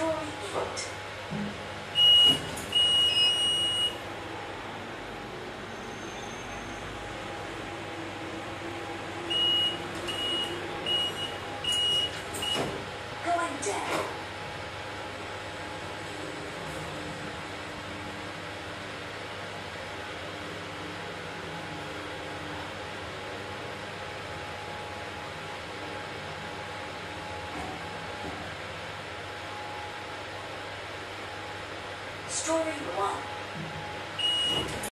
stone foot. story one.